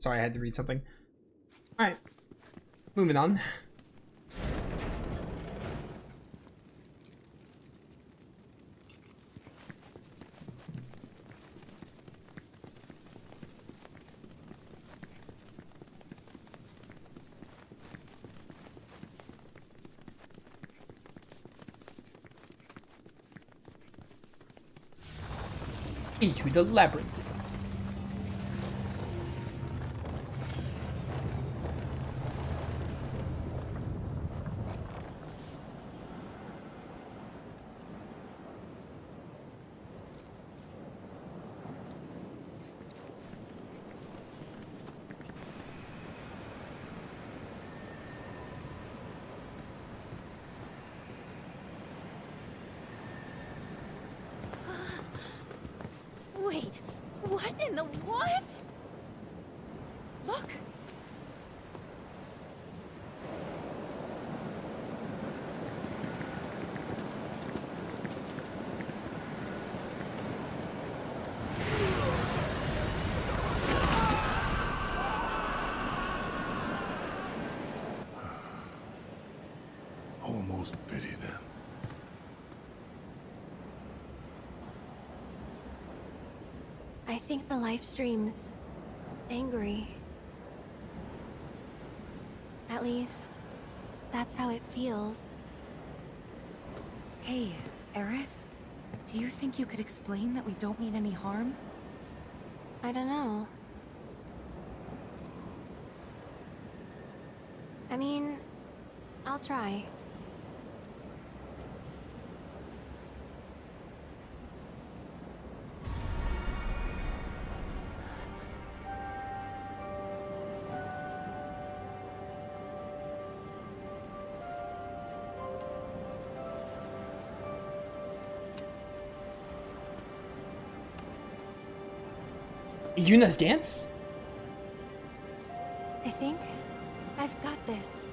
Sorry, I had to read something. Alright. Moving on. Into the labyrinth. Wait, what in the what? Look! Almost pity them. I think the Lifestream's angry. At least, that's how it feels. Hey, Aerith? Do you think you could explain that we don't mean any harm? I don't know. I mean, I'll try. Yuna's dance? I think I've got this.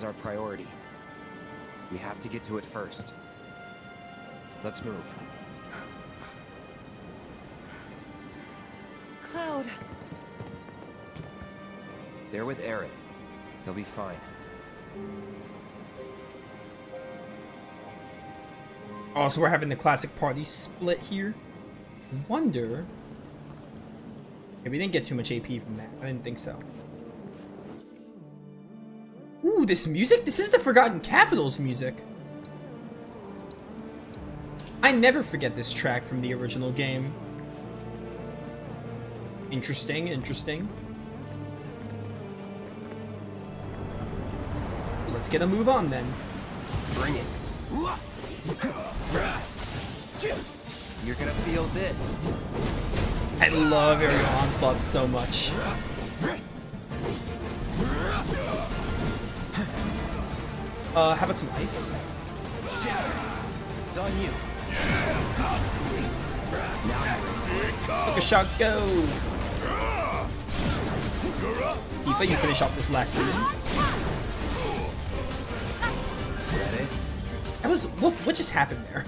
The is our priority. We have to get to it first. Let's move. Cloud! They're with Aerith. He'll be fine. Oh, also, we're having the classic party split here. Wonder. if we didn't get too much AP from that. I didn't think so. Ooh, this music? This is the Forgotten Capitals music. I never forget this track from the original game. Interesting, interesting. Let's get a move on then. Bring it. You're gonna feel this. I love Aerial Onslaught so much. Uh, how about some ice? It's on you. Look a shot, go! Tifa, you finish off this last one. Ready? That was what? What just happened there?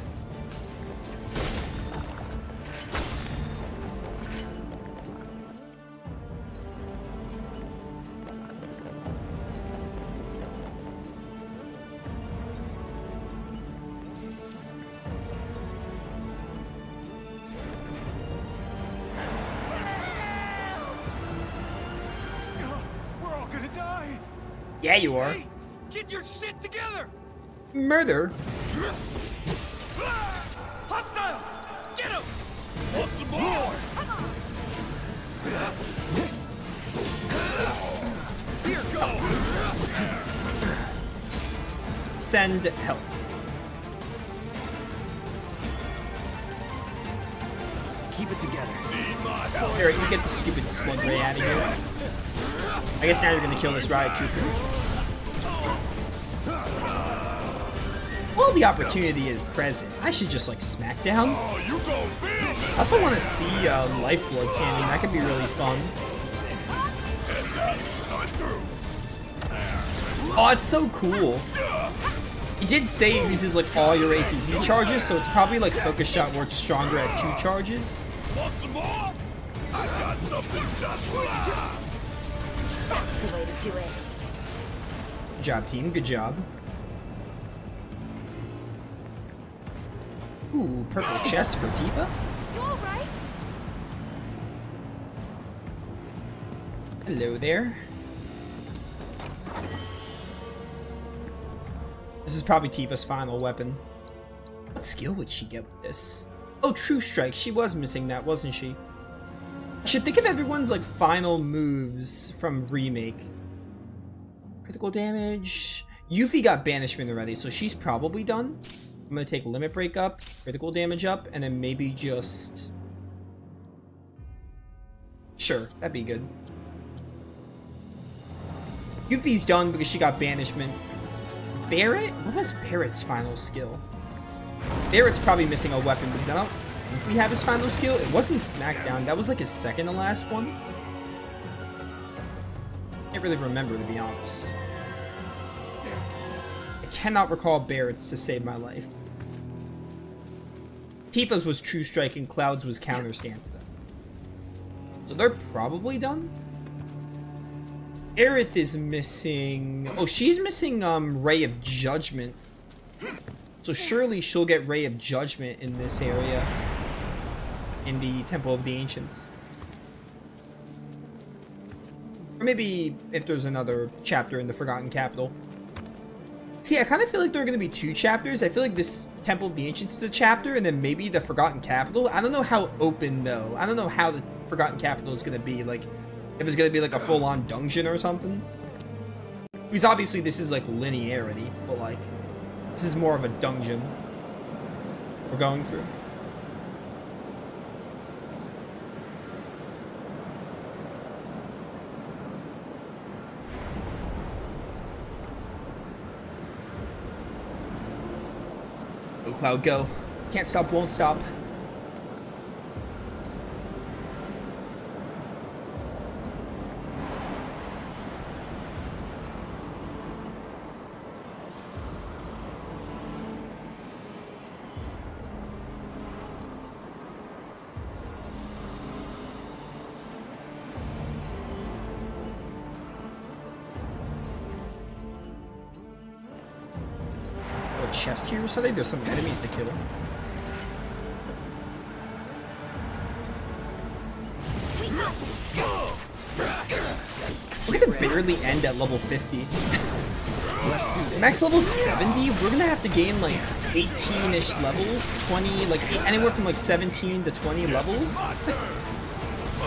Yeah, you are. Hey, get your shit together! Murder. Hostiles! Get him! Want some more? Here, go! Send help. Keep it together. Barret, you get the stupid slug ray out of here. I guess now you're gonna kill this riot trooper. While the opportunity is present, I should just like smackdown. Oh, you gon' I also want to see uh, Lifeblood Cannon. That could be really fun. Oh, it's so cool. He did say it uses like all your ATB charges, so it's probably like Focus Shot works stronger at two charges. Want some more? I got something just for that. That's the way to do it. Good job, team. Good job. Ooh, purple chest for Tifa. You alright? Hello there. This is probably Tifa's final weapon. What skill would she get with this? Oh, True Strike. She was missing that, wasn't she? I should think of everyone's like final moves from Remake. Critical damage. Yuffie got Banishment already, so she's probably done. I'm gonna take Limit Break up, critical damage up, and then maybe just... Sure, that'd be good. Yuffie's done because she got banishment. Barret? What was Barret's final skill? Barret's probably missing a weapon because I don't we have his final skill. It wasn't Smackdown. That was like his second to last one. Can't really remember to be honest. I cannot recall Barret's to save my life. Tifa's was True Strike and Cloud's was Counter Stance though. So they're probably done. Aerith is missing... Oh, she's missing um, Ray of Judgment. So surely she'll get Ray of Judgment in this area. In the Temple of the Ancients. Or maybe if there's another chapter in the Forgotten Capital. See, I kind of feel like there are going to be two chapters. I feel like this Temple of the Ancients is a chapter, and then maybe the Forgotten Capital. I don't know how open, though. I don't know how the Forgotten Capital is going to be. Like, if it's going to be like a full-on dungeon or something. Because obviously this is like linearity, but like, this is more of a dungeon we're going through. Go Cloud, go. Can't stop, won't stop. Chest here or something? There's some enemies to kill. We're gonna barely end at level 50. Max level 70, we're gonna have to gain like 18-ish levels, 20, like anywhere from like 17 to 20 levels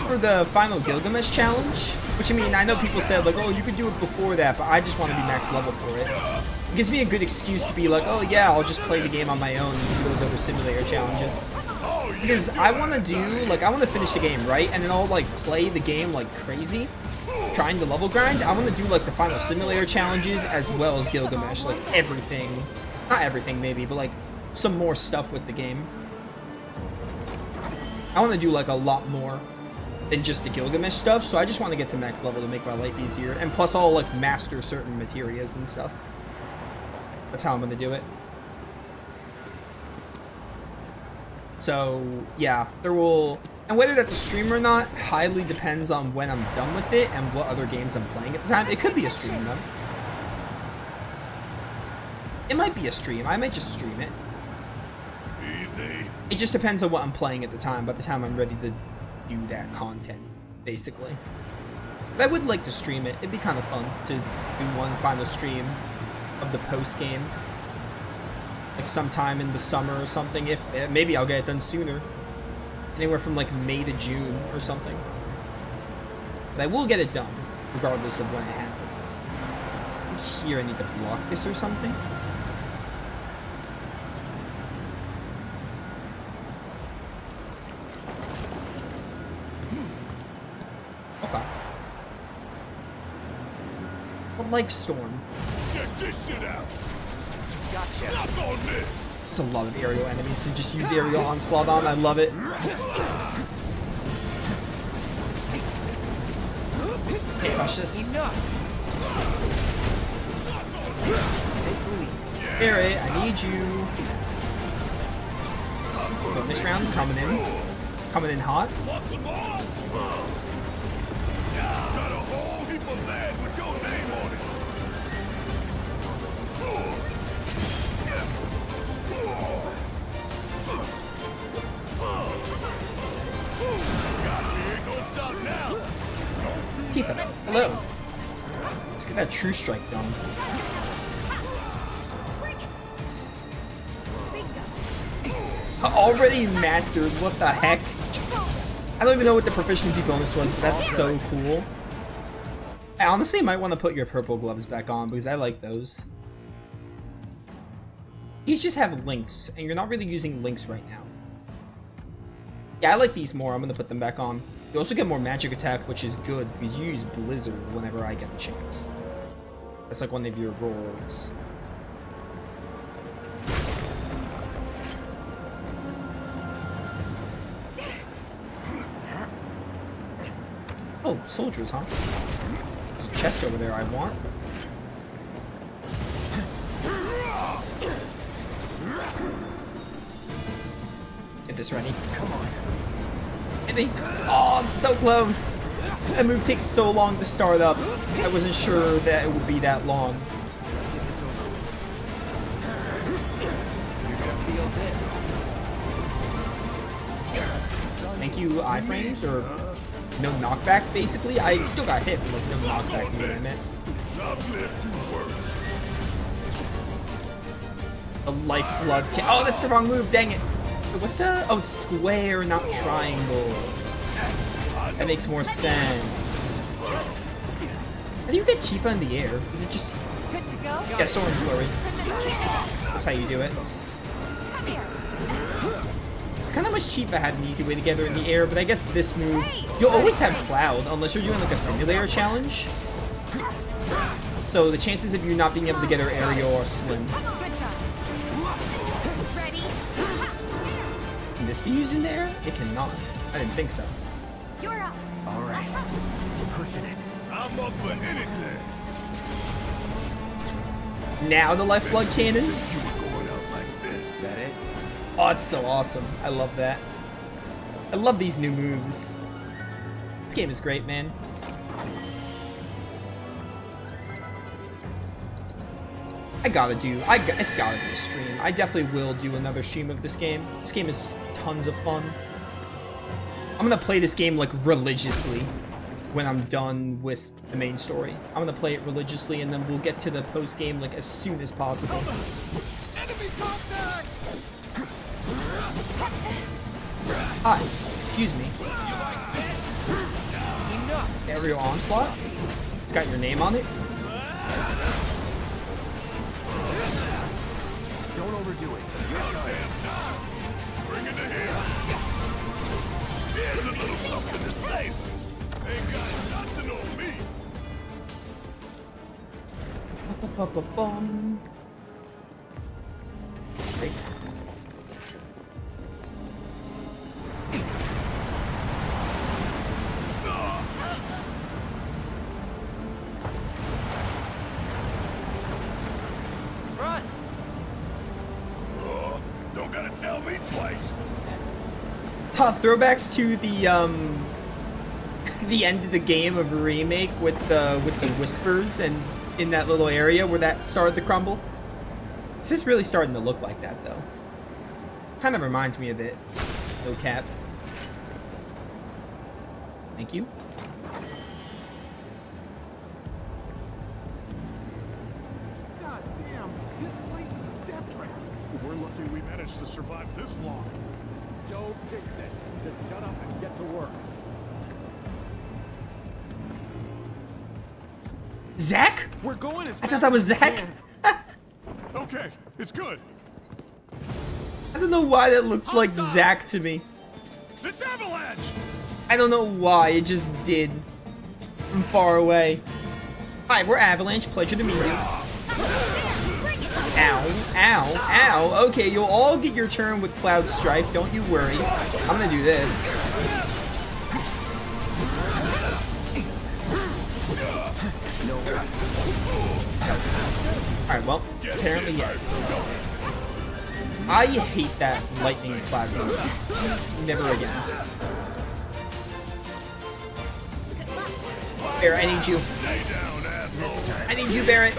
for the final Gilgamesh challenge. Which I mean, I know people said like, oh, you could do it before that, but I just want to be max level for it. It gives me a good excuse to be like, oh yeah, I'll just play the game on my own and do those other simulator challenges. Because I want to do, like, I want to finish the game, right? And then I'll, like, play the game like crazy. trying to level grind, I want to do like the final simulator challenges as well as Gilgamesh, like everything. Not everything maybe, but like some more stuff with the game. I want to do like a lot more than just the Gilgamesh stuff, so I just want to get to max level to make my life easier. And plus I'll like master certain materials and stuff. That's how I'm going to do it. So, yeah, there will... And whether that's a stream or not highly depends on when I'm done with it and what other games I'm playing at the time. It could be a stream, though. It might be a stream. I might just stream it. Easy. It just depends on what I'm playing at the time, by the time I'm ready to do that content, basically. But I would like to stream it. It'd be kind of fun to do one final stream of the post-game. Like sometime in the summer or something, if eh, maybe I'll get it done sooner. Anywhere from like May to June or something. But I will get it done, regardless of when it happens. Here I need to block this or something. Okay. A life storm. Check this shit out. Gotcha. Knock on this. There's a lot of aerial enemies to just use aerial onslaught on. I love it. Can't this. Enough. Take the lead. Barret, I need you. Bonus round coming in. Coming in hot. Want some more? Got a whole heap of land with your name Tifa, hello. Let's get that true strike done. Already mastered, what the heck? I don't even know what the proficiency bonus was, but that's so cool. I honestly might want to put your purple gloves back on because I like those. These just have links, and you're not really using links right now. Yeah, I like these more. I'm going to put them back on. You also get more magic attack, which is good because you use Blizzard whenever I get the chance. That's like one of your rolls. Oh, soldiers, huh? There's a chest over there I want. Get this ready. Come on. Hit me. Oh, so close. That move takes so long to start up. I wasn't sure that it would be that long. Thank you, iframes, or no knockback, basically. I still got hit, but like no knockback, you know what I meant? The lifeblood Oh, that's the wrong move, dang it. What's the... Oh, it's square, not triangle. That makes more sense. How do you get Tifa in the air? Is it just... Good to go? Yeah, Soaring Glory. That's how you do it. Kinda wish Tifa had an easy way to get her in the air, but I guess this move... You'll always have Cloud, unless you're doing like a simulator challenge. So the chances of you not being able to get her aerial are slim. Used in the air? It cannot. I didn't think so. You're up. All right. Pushing it. I'm up for anything. Now the Lifeblood Cannon? You were going out like this. Is that it? Oh, it's so awesome. I love that. I love these new moves. This game is great, man. I gotta do, I, got- it's gotta be a stream. I definitely will do another stream of this game. This game is tons of fun. I'm gonna play this game like religiously when I'm done with the main story. I'm gonna play it religiously and then we'll get to the post game like as soon as possible. Hi, excuse me. Aerial Onslaught. It's got your name on it. Don't overdo it. You're no damn time. Bring it to here. There's a little something to save. Ain't got nothing on me. Ba -ba -ba throwbacks to the um the end of the game of remake with the with the whispers and in that little area where that started to crumble. This is really starting to look like that though. Kind of reminds me of it. No cap. Thank you. God damn, this blatant death trap. We're lucky we managed to survive this long. Joe, fix it. Just shut up and get to work. Zack? We're going as I thought that was Zack. Okay, it's good. I don't know why that looked like Zack to me. It's Avalanche! I don't know why, it just did. From far away. Hi, we're Avalanche. Pleasure to meet you. Ow, ow. Okay, you'll all get your turn with Cloud Strife. Don't you worry. I'm gonna do this. Alright, well, apparently yes. I hate that lightning plasma. Never again. Barret, I need you. I need you, Barret.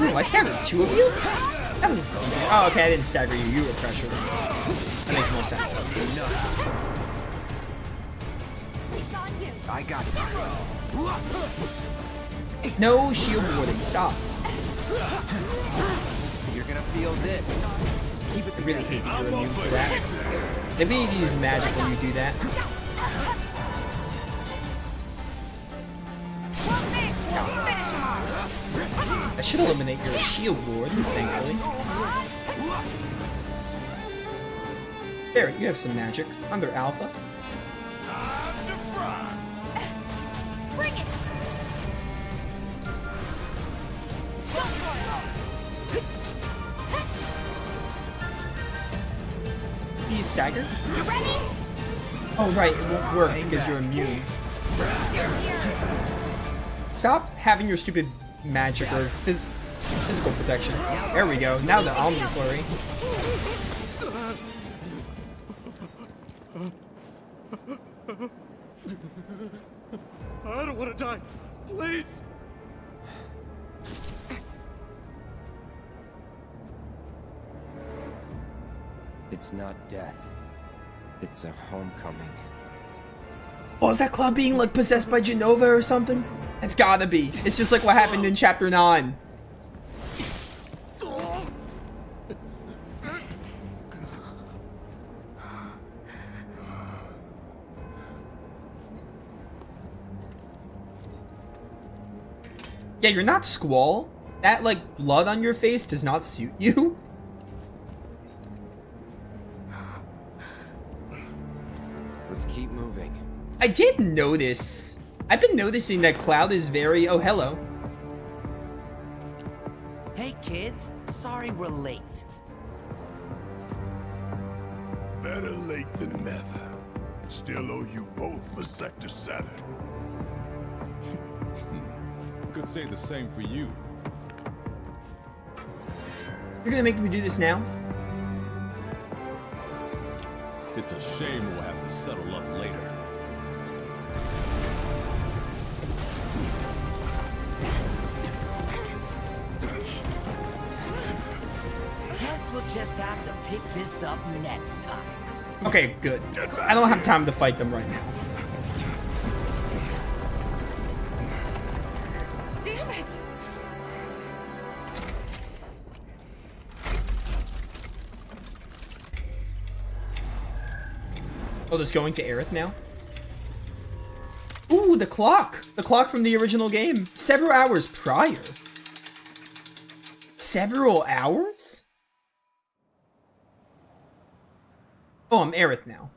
Ooh, I staggered two of you? That was... Oh, okay, I didn't stagger you. You were pressured. That makes more sense. I got this. No shield warding. Stop. You're gonna feel this. Keep it I really hate immune to that. Maybe you need to use magic when you do that. That should eliminate your shield ward, thankfully. There, you have some magic. Under Alpha. Bring it! He's staggered? You ready? Oh, right, it won't work because you're immune. Stop having your stupid magic or phys physical protection. There we go. Now the Omni Flurry. I don't want to die. Please. It's not death. It's a homecoming. Oh, is that Cloud being like possessed by Jenova or something? It's gotta be. It's just like what happened in chapter 9. Yeah, you're not Squall. That, like, blood on your face does not suit you. I did notice. I've been noticing that Cloud is very. Oh, hello. Hey kids, sorry we're late. Better late than never. Still owe you both for Sector 7. Could say the same for you. You're gonna make me do this now? It's a shame we'll have to settle up later. Just have to pick this up next time. Okay, good. I don't have time to fight them right now. Damn it! Oh, just going to Aerith now? Ooh, the clock! The clock from the original game. Several hours prior. Several hours? Oh, I'm Aerith now.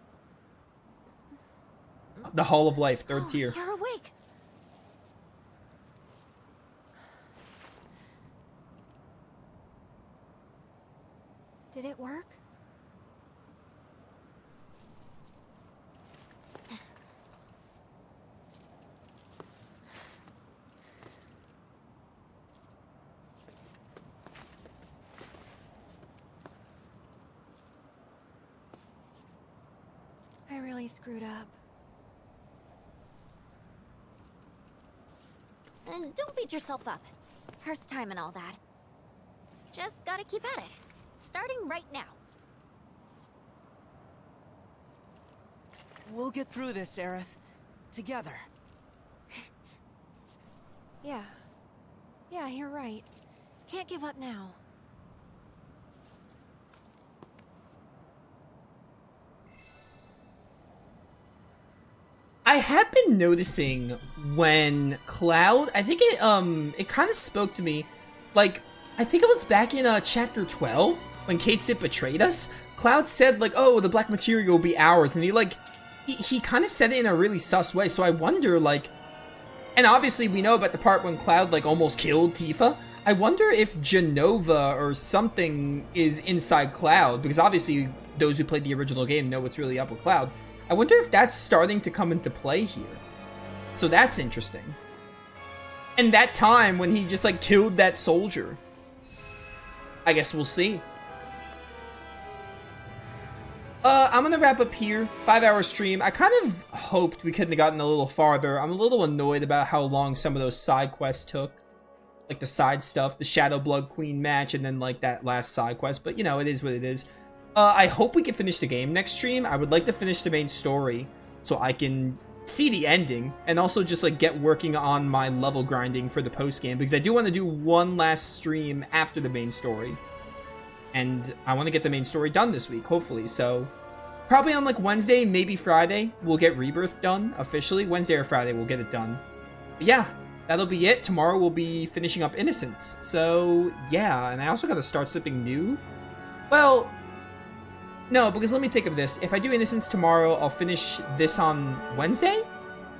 The Hall of Life, third oh, tier. You're awake. Did it work? Really screwed up. And don't beat yourself up. First time and all that. Just gotta keep at it. Starting right now. We'll get through this, Aerith. Together. Yeah. Yeah, you're right. Can't give up now. I have been noticing when Cloud, I think it um it kind of spoke to me, like I think it was back in uh chapter 12 when Cait Sith betrayed us. Cloud said like, "Oh, the black materia will be ours," and he like he, he kind of said it in a really sus way. So I wonder like, and obviously we know about the part when Cloud like almost killed Tifa. I wonder if Jenova or something is inside Cloud because obviously those who played the original game know what's really up with Cloud. I wonder if that's starting to come into play here. So that's interesting. And that time when he just like killed that soldier. I guess we'll see. Uh, I'm gonna wrap up here. Five hour stream. I kind of hoped we couldn't have gotten a little farther. I'm a little annoyed about how long some of those side quests took. Like the side stuff, the Shadow Blood Queen match, and then like that last side quest. But you know, it is what it is. Uh, I hope we can finish the game next stream. I would like to finish the main story so I can see the ending and also just like get working on my level grinding for the post game because I do want to do one last stream after the main story. And I want to get the main story done this week, hopefully. So probably on like Wednesday, maybe Friday, we'll get Rebirth done officially. Wednesday or Friday, we'll get it done. But yeah, that'll be it. Tomorrow we'll be finishing up Innocence. So yeah, and I also got to start slipping new. Well, no, because let me think of this. If I do Innocence tomorrow, I'll finish this on Wednesday?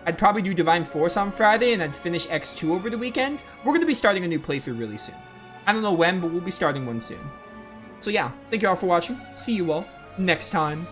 I'd probably do Divine Force on Friday, and I'd finish X2 over the weekend. We're going to be starting a new playthrough really soon. I don't know when, but we'll be starting one soon. So yeah, thank you all for watching. See you all next time.